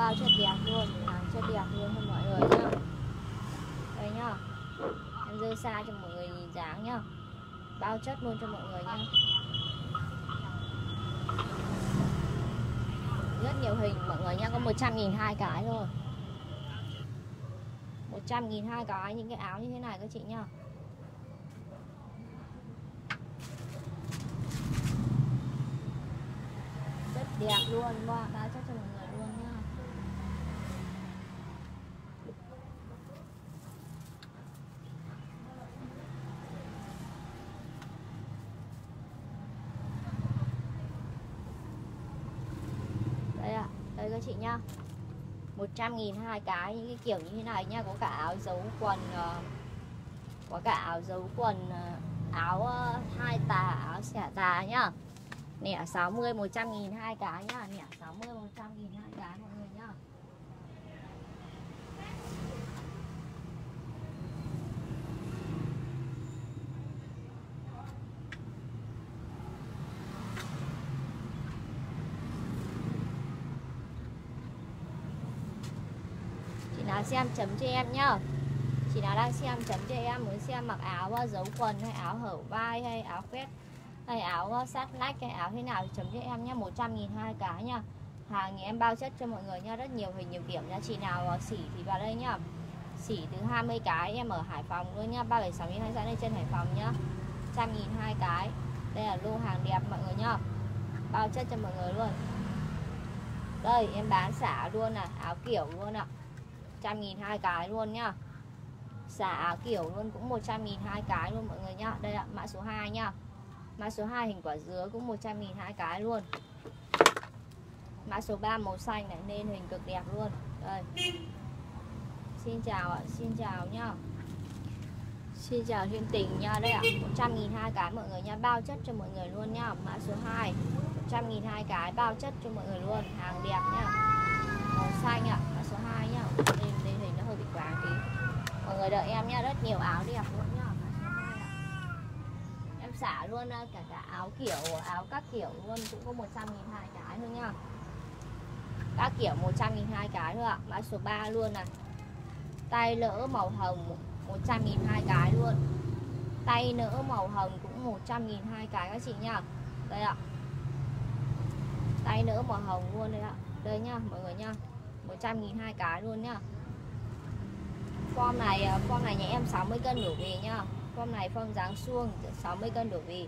bao chất đẹp luôn, làm chất đẹp luôn cho mọi người nhá. Đây nhá, em rơi xa cho mọi người nhìn dáng nhá. Bao chất luôn cho mọi người nhá. Rất nhiều hình mọi người nhá, có 100 nghìn hai cái thôi. 100 nghìn hai cái, những cái áo như thế này các chị nhá. Rất đẹp luôn và đã chất cho mọi người luôn nhá đây cho các chị nhá. 100 nghìn hai cái, những cái kiểu như thế này nha có cả áo dấu quần ờ, có cả áo dấu quần ờ, áo ờ, hai tà, áo xẻ tà nhá. Nẻ 60 100 nghìn hai cái nhá. Nẻ 60 100 nghìn hai cái mọi người nhá chị nào xem chấm cho em nhá. Chị nào đang xem chấm cho em muốn xem mặc áo ờ, dấu quần hay áo hở vai hay áo quét hay áo ờ, sát nách hay áo thế nào chấm cho em nhá 100 nghìn hai cái nhá. Hàng thì em bao chất cho mọi người nha rất nhiều hình nhiều kiểm nha chị nào ờ, xỉ thì vào đây nhá. Xỉ từ 20 cái em ở Hải Phòng luôn nhá 376 hai xã trên Hải Phòng nhá. Trăm nghìn hai cái. Đây là lô hàng đẹp mọi người nhá. Bao chất cho mọi người luôn. Đây em bán xả luôn à áo kiểu luôn ạ. 100 nghìn hai cái luôn nhá. Xả kiểu luôn cũng 100 nghìn hai cái luôn mọi người nhá. Đây ạ, mã số 2 nhá. Mã số 2 hình quả dứa cũng 100 nghìn hai cái luôn. Mã số 3 màu xanh này, nên hình cực đẹp luôn. Đây. Xin chào ạ, xin chào nhá. Xin chào Thiên tình nha đây ạ 100 nghìn hai cái mọi người nha bao chất cho mọi người luôn nha. mã số 2 100 nghìn hai cái, bao chất cho mọi người luôn. Hàng đẹp nha. màu xanh ạ, mã số 2 nhá đây, đây hình nó hơi bị quáng tí mọi người đợi em nhá, rất nhiều áo đẹp luôn nhá em xả luôn ờ, cả cả áo kiểu, áo các kiểu luôn, cũng có 100 nghìn hai cái thôi nhá. Các kiểu 100 nghìn hai cái thôi ạ, mã số 3 luôn này. Tay lỡ màu hồng 100 nghìn hai cái luôn. Tay nỡ màu hồng cũng 100 nghìn hai cái các chị nhá. Đây ạ. Tay nỡ màu hồng luôn đây ạ. Đây nhá, mọi người nhá. 100 nghìn hai cái luôn nhá form này à, form này nhà em 60 cân đổ về nhá. Form này form dáng suông 60 cân đổ về.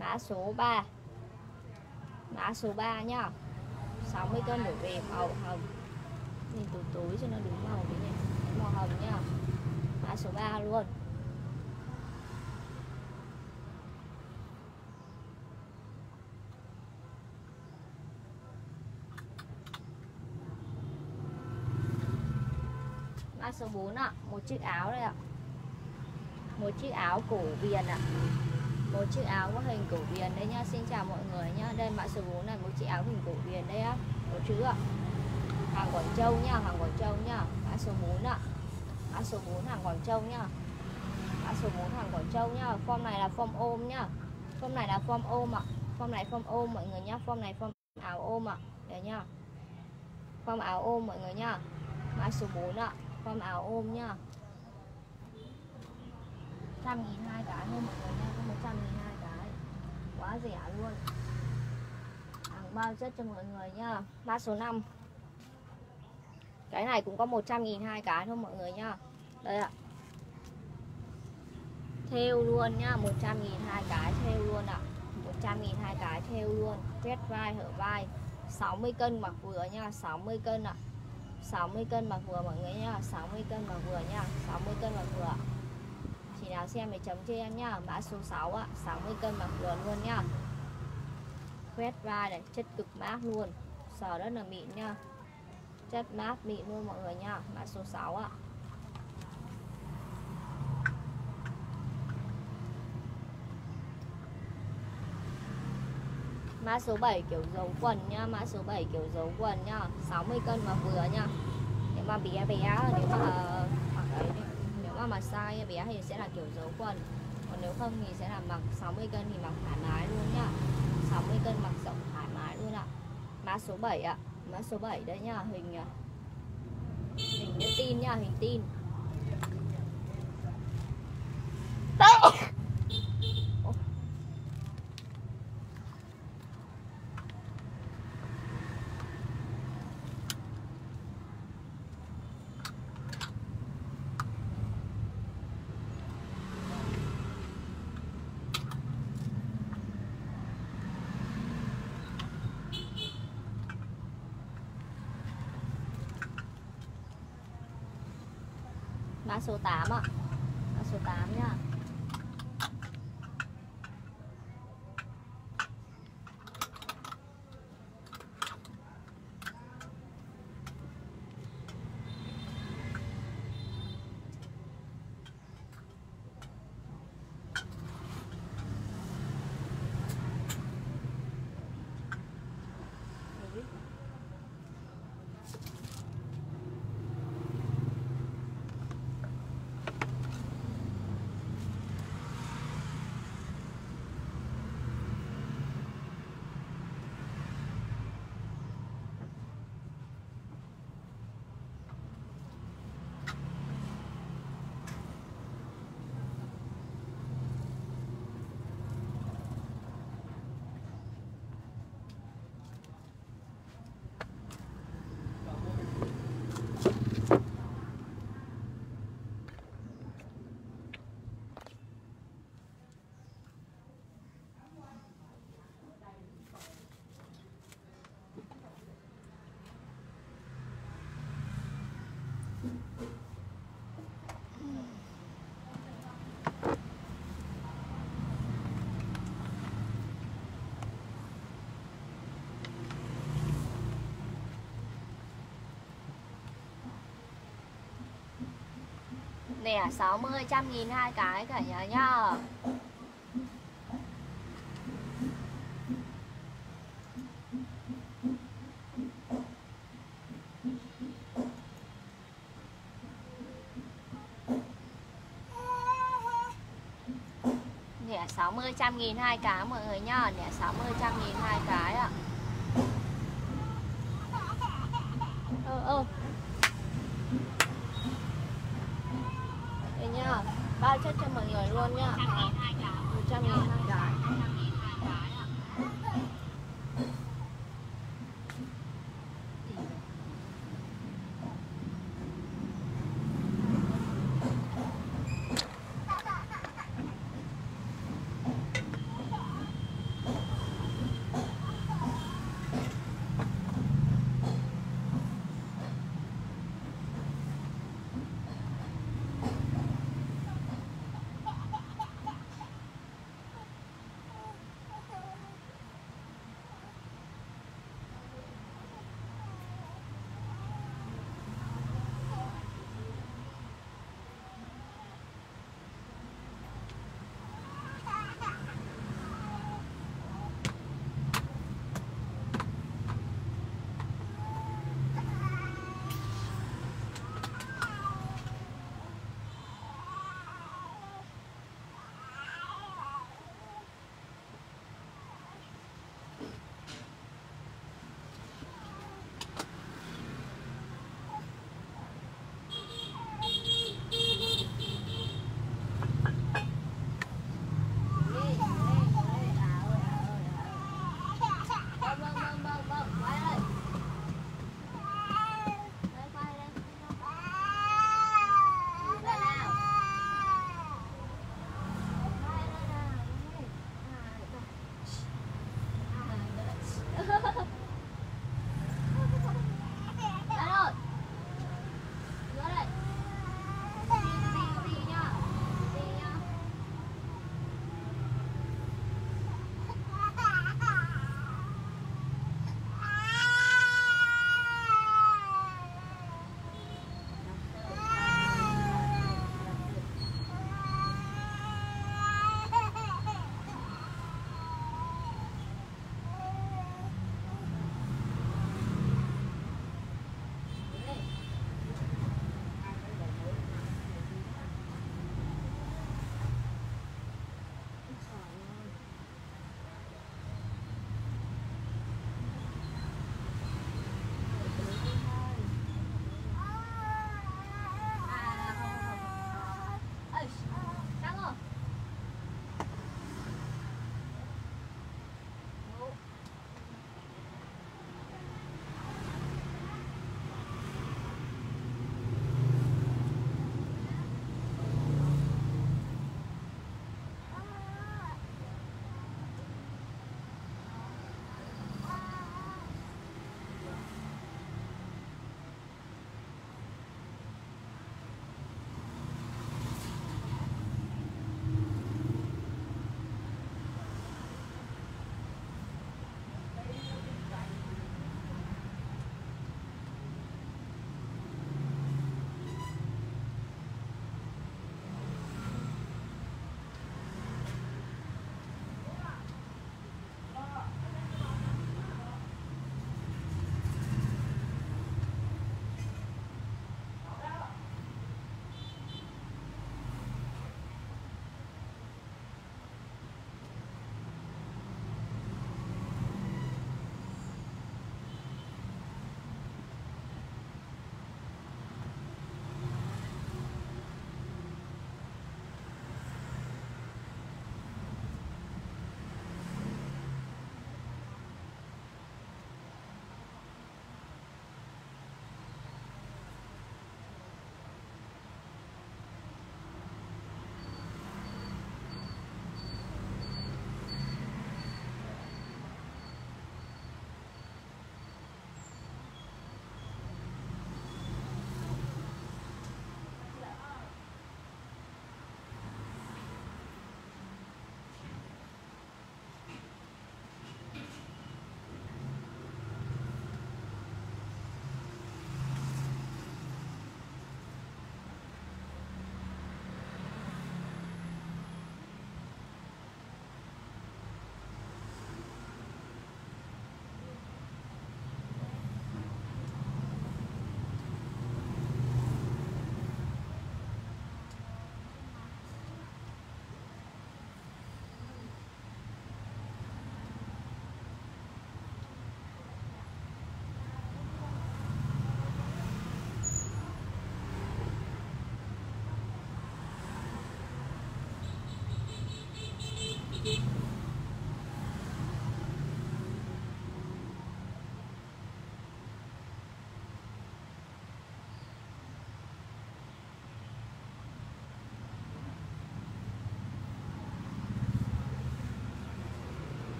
Mã số 3 mã số 3 nhá. 60 cân đổ về, màu hồng. Nhìn tối tối cho nó đúng màu đấy nhá. Màu hồng nhá. Mã số 3 luôn. Mã số 4 ạ? Một chiếc áo đây ạ. Một chiếc áo cổ viền ạ. Một chiếc áo có hình cổ viền đây nhá. Xin chào mọi người nhá. Đây, mã số 4 này, một chiếc áo hình cổ viền đây á. Có chữ ạ. Hàng Quảng Châu nhá, hàng Quảng Châu nhá. Mã số 4 ạ. Mã số 4 hàng Quảng Châu nhá. Mã số 4 hàng Quảng Châu nhá. Form này là form ôm nhá. Form này là form ôm ạ. Form này form ôm mọi người nhá. Form này form áo ôm ạ. Đây nhá. Form áo ôm mọi người nhá. Mã số 4 ạ form áo ôm nhá. Trăm nghìn hai cái thôi mọi người nha có một trăm nghìn hai cái. Quá rẻ luôn. Hàng bao chất cho mọi người nhá. Mã số 5 cái này cũng có 100 nghìn hai cái thôi mọi người nhá. Đây ạ. Theo luôn nhá 100 nghìn hai cái theo luôn ạ. 100 nghìn hai cái theo luôn. Quét vai, hở vai. 60 cân mặc vừa nha 60 cân ạ. 60 cân mà vừa mọi người nhá 60 cân mà vừa nha 60 cân mà vừa. Chị nào xem thì chấm cho em nhá, mã số 6 á 60 cân mà vừa luôn nhá. Quét vai này chất cực mát luôn. Sờ rất là mịn nhá. Chất mát mịn luôn mọi người nha mã số 6 ạ. Mã số 7 kiểu dấu quần nha, mã số 7 kiểu dấu quần nha. 60 cân mà vừa nha. Nếu mà bé bé ờ, nếu mà mặc ấy nếu mà mà size bé thì sẽ là kiểu dấu quần. Còn nếu không thì sẽ là mặc 60 cân thì mặc thoải mái luôn nha. 60 cân mặc rộng thoải mái luôn ạ. Mã số 7 ạ. Mã số 7 đấy nha, Hình ờ, Hình tin nha, Hình tin. Mã số 8 ạ. Mã số 8 nhá. Nè 60 trăm nghìn hai cái cả nhà nhá Nè 60 trăm nghìn hai cái mọi người nhá Nè 60 trăm nghìn hai cái ạ à. Đây nhá bao